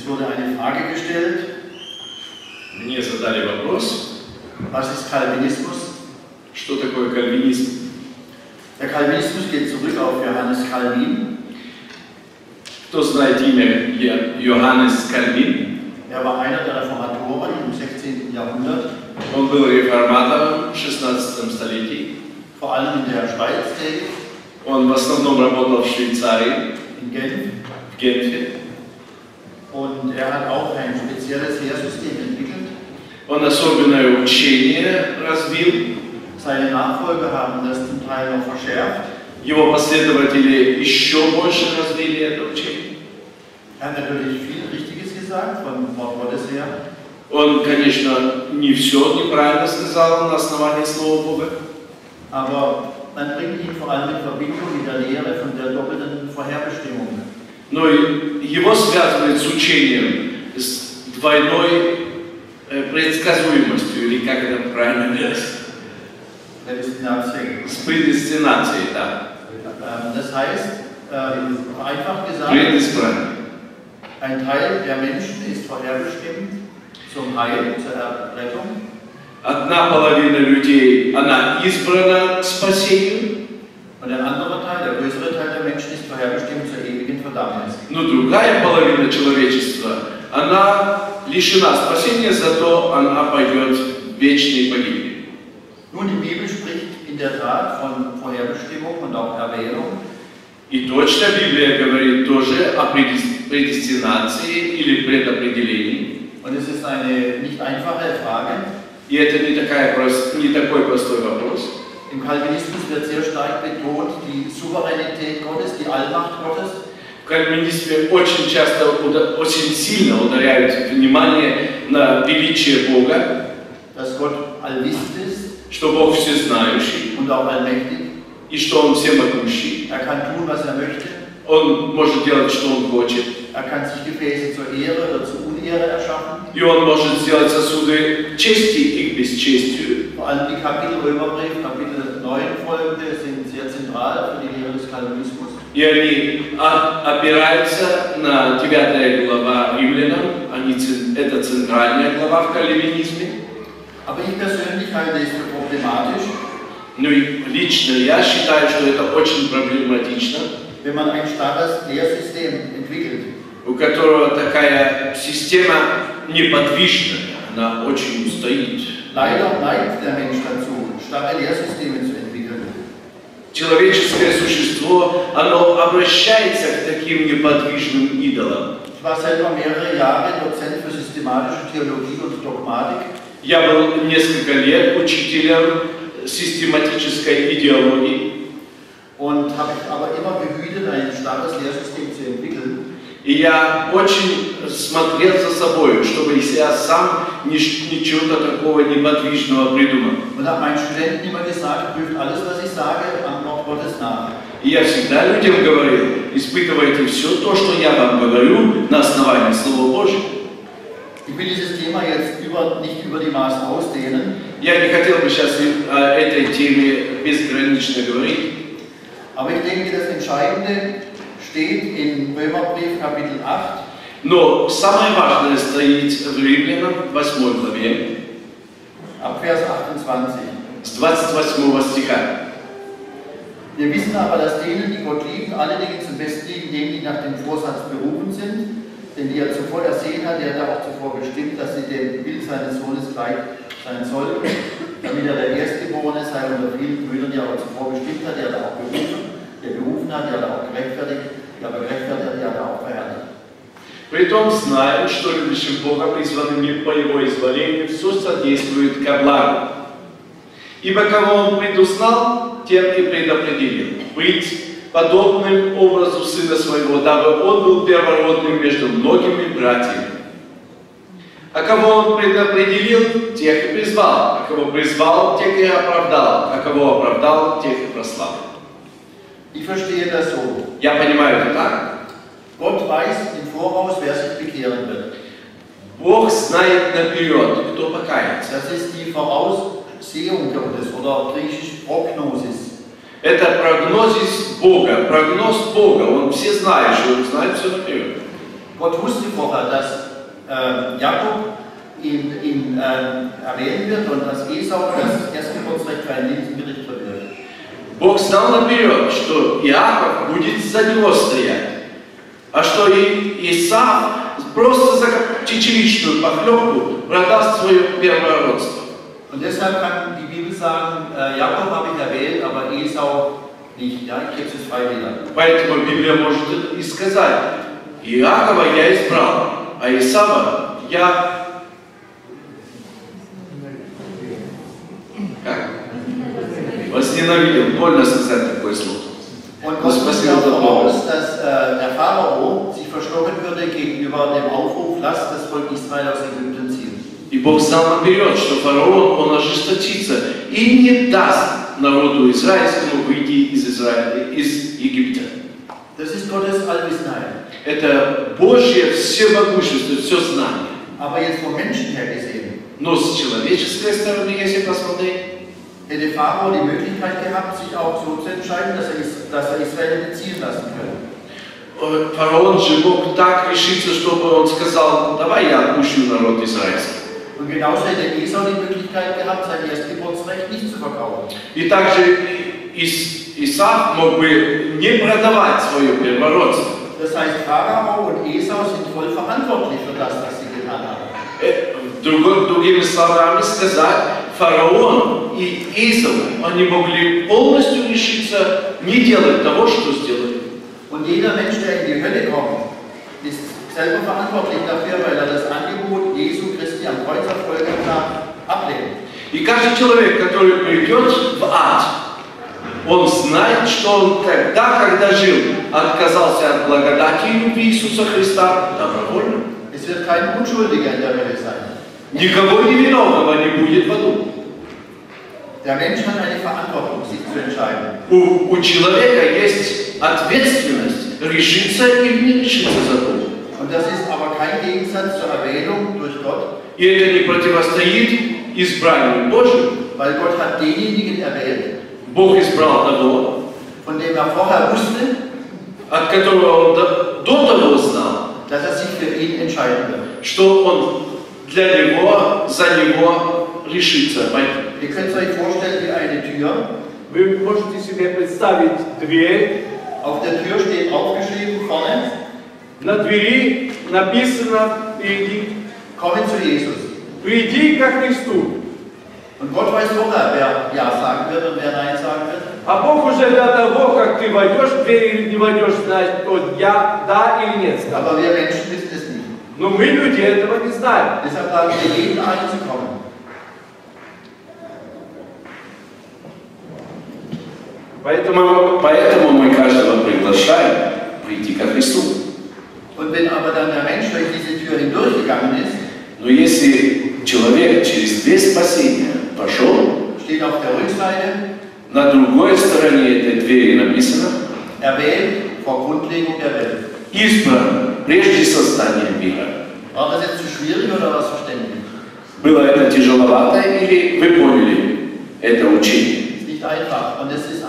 Es wurde eine Frage gestellt, Мне задали вопрос, was ist Calvinismus? что такое кальвинизм. Der Calvinismus geht zurück auf Johannes Calvin. Кто знает имя Йо- Йоганнес Кальвин? Er war einer der Reformatoren im 16. Jahrhundert, Он был реформатором в 16 столетии. vor allem in der Schweiz tätig, Он в основном работал в Швейцарии, in Genf. в Генфе. Und er hat auch ein spezielles Lehrsystem entwickelt. Он особенное учение развил. Seine Nachfolger haben das zum Teil noch verschärft. Его последователи еще больше развили это учение. Er hat natürlich viel Richtiges gesagt, vom Wort Gottes her. Он, конечно, не все неправильно сказал на основании Слова Бога, Aber man bringt ihn vor allem in Verbindung mit der Lehre von der doppelten Vorherbestimmung. Но его связывает с учением, с двойной э, предсказуемостью, или как это правильно говорить, Prädestination. с предестинацией, да, Ähm, Das heißt, ähm, vereinfacht gesagt, ein Teil der Menschen ist vorherbestimmt zum Heil, zur Errettung. Одна половина людей, она избрана к спасению, Und ein anderer Teil, der größere Teil der Menschen ist vorherbestimmt zur Verdammnis. Но другая половина человечества, она лишена спасения, зато она пойдет в вечные погибели. Nun, die Bibel spricht in der Tat von Vorherbestimmung und auch Erwählung. И точно Библия говорит тоже о предес- предестинации или предопределении. Und es ist eine nicht einfache Frage. И это не, такая, не такой простой вопрос. Im Calvinismus wird sehr stark betont die Souveränität Gottes, die Allmacht Gottes. В кальвинизме очень часто, очень сильно ударяют внимание на величие Бога, ist что Бог всезнающий и что Он всемогущий. Er kann tun, was er möchte. Он может делать, что Он хочет. Er kann sich Gefäße zur Ehre oder zur Unehre erschaffen. И Он может сделать сосуды чести и бесчестию. Vor allem die Kapitel Römerbrief, Kapitel 9 folgende sind sehr zentral für die Lehre des Calvinismus. И они опираются на 9 глава Римлянам. Они, это центральная глава в кальвинизме. Aber ich persönlich halte es für problematisch, Ну и лично я считаю, что это очень проблематично, wenn man ein starres Lehrsystem entwickelt. у которого такая система неподвижная, она очень устоит. Leider neigt der Mensch dazu, starre Lehrsysteme zu. Человеческое существо, оно обращается к таким неподвижным идолам. Ich Я был несколько лет учителем систематической идеологии, und habe mich aber immer behütet, ein starres Lehrsystem zu entwickeln. и я очень смотрел за собой, чтобы я сам ничего такого неподвижного придумал. Und habe meinen Studenten immer gesagt, prüft alles, was ich sage, am Wort Gottes nach. И я всегда людям говорил, испытывайте все то, что я вам говорю, на основании Слова Божьего. Ich will dieses Thema jetzt über, nicht über die Maßen ausdehnen, Я не хотел бы сейчас о этой теме безгранично говорить, aber ich denke, das Entscheidende steht in Römerbrief Kapitel 8, но самое важное стоит в Римлянам 8 главе, ab Vers 28. с 28 стиха. Wir wissen aber, dass denen, die Gott lieben, alle Dinge zum Besten liegen, denen, die nach dem Vorsatz berufen sind. Denn die er zuvor ersehen hat, der hat er auch zuvor bestimmt, dass sie dem Bild seines Sohnes gleich sein sollten, damit er der Erstgeborene sei unter vielen Brüdern, die er auch zuvor bestimmt hat, der hat er auch berufen, der berufen hat, der hat er auch gerechtfertigt, der aber gerechtfertigt hat, der hat er auch verherrlicht. Притом знаем, что любящим Бога, призванными по Его изволению, все содействует ко благу. Ибо кого Он предузнал, тем и предопределил быть подобным образу Сына Своего, дабы Он был первородным между многими братьями. А кого Он предопределил, тех и призвал. А кого призвал, тех и оправдал. А кого оправдал, тех и прославил. Ich verstehe das so. Я понимаю это так. Gott weiß Voraus, wer sich bekehren wird. Бог знает наперед, кто покается. Das ist die Voraussehung Gottes oder griechisch Prognosis. Это прогнозис Бога, прогноз Бога. Он все знает, что Он знает все наперед. Gott wusste vorher, dass äh, Jakob ihn, ihn äh, erwählen wird und dass Esau das Erstgeburtsrecht für einen Lebensgericht wird. Бог знал наперед, что Иаков будет за него стоять, а что и Исав просто за чечевичную похлебку продаст свое первородство. Und deshalb kann die Bibel sagen, äh, Jakob habe ich erwählt, aber Esau nicht. Ja, ich gebe es frei wieder. Поэтому Библия может и сказать, Иакова я избрал, а Исава я... Как? Возненавидел. Больно сказать. Und Gott passiert geht davon aus, dass äh, der Pharao sich verstocken würde gegenüber dem Aufruf, lasst das Volk Israel aus Ägypten ziehen. И Бог знал наперед, что фараон, он ожесточится и не даст народу израильскому выйти из, Израиля, из Египта. Das ist Gottes Allwissenheit. Это Божье всемогущество, все знание. Aber jetzt vom Menschen her gesehen, Но с человеческой стороны, если посмотреть, hätte Pharao die Möglichkeit gehabt, sich auch so zu entscheiden, dass er, Is- dass er Israel hätte ziehen lassen können. э, фараон же мог так решиться, чтобы он сказал, давай я отпущу народ израильский. Und genauso hätte Esau die Möglichkeit gehabt, sein Erstgeburtsrecht nicht zu verkaufen. И также и- Ис- Исаак мог бы не продавать свое первородство. Das heißt, Pharao und Esau sind voll verantwortlich für das, was sie getan haben. Э, друго- Другими словами сказать, фараон и Изов, они могли полностью решиться не делать того, что сделали. Und jeder Mensch, der in die Hölle kommt, ist selber verantwortlich dafür, weil er das Angebot Jesu Christi am Kreuz auf Golgatha ablehnt. И каждый человек, который придет в ад, он знает, что он тогда, когда жил, отказался от благодати и любви Иисуса Христа добровольно. Es wird kein Unschuldiger in der Hölle sein. Никого невиновного не будет в аду. Der Mensch hat eine Verantwortung, sich zu entscheiden. У, у человека есть ответственность решиться или не решиться за Бога. Und das ist aber kein Gegensatz zur Erwählung durch Gott, И это не противостоит избранию Божьему. weil Gott hat denjenigen erwählt, Бог избрал того, von dem er vorher wusste, от которого он до, до того знал, dass er sich für ihn entscheiden wird. что он для него, за него решится. пойти. Ihr könnt es euch vorstellen wie eine Tür. Вы можете себе представить дверь. Auf der Tür steht aufgeschrieben vorne, На двери написано «Приди, komme zu Jesus. приди ко Христу». Und Gott weiß vorher, wer Ja sagen wird und wer Nein sagen wird. А Бог уже до того, как ты войдешь в дверь или не войдешь, знает, кто я, да или нет скажет. Aber wir Menschen wissen es nicht. Но мы, люди, этого не знаем. Deshalb laden wir jeden ein zu kommen. Поэтому, поэтому мы каждого приглашаем прийти ко Христу. Und wenn aber dann der Mensch durch diese Tür hindurchgegangen ist, Но если человек через дверь спасения пошел, steht auf der Rückseite, на другой стороне этой двери написано erwählt vor Grundlegung der Welt. «Избран прежде создания мира». War das jetzt zu schwierig oder war es verständlich? Было это тяжеловато или вы поняли это учение? Ist nicht einfach. Und es ist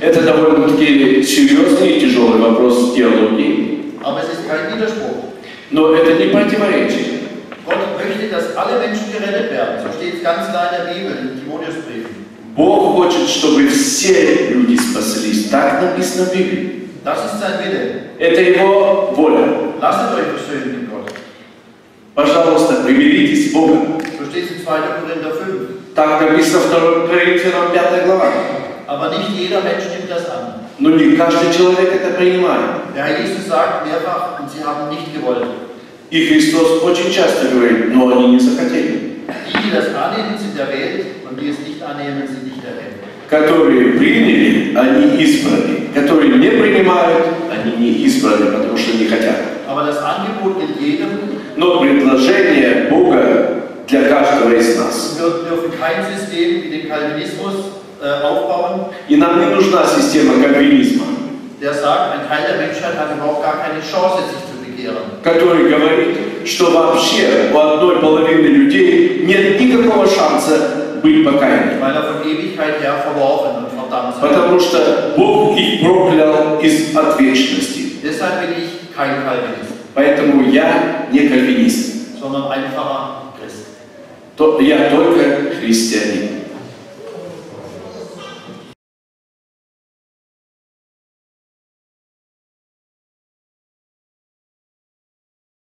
Это довольно-таки серьезный и тяжелый вопрос теологии, Aber es ist kein Widerspruch. но это не противоречие. Gott möchte, dass alle Menschen gerettet werden. So steht es ganz klar in der Bibel, in Timotheusbriefen. Бог хочет, чтобы все люди спаслись. Так написано в Библии. Das ist sein Wille. Это Его воля. Lasst euch versöhnen mit Gott. Пожалуйста, примиритесь с Богом. So steht es in 2. Korinther 5. Так написано в 2 Коринфянам 5 глава. Aber nicht jeder Mensch nimmt das an. Но не каждый человек это принимает. Der Herr Jesus sagt mehrfach, und sie haben nicht gewollt. И Христос очень часто говорит, но они не захотели. Die, die das annehmen, sind erwählt, und die es nicht annehmen, sind nicht erwählt. Которые приняли, они избраны. Которые не принимают, они не избраны, потому что не хотят. Aber das Angebot gilt jedem. Но предложение Бога для каждого из нас. Äh, И нам не нужна система кальвинизма, который говорит, что вообще у одной половины людей нет никакого шанса быть покаянными. er. Потому что Бог их проклял из от вечности. Поэтому я не кальвинист, sondern einfacher Christ. То я только христианин.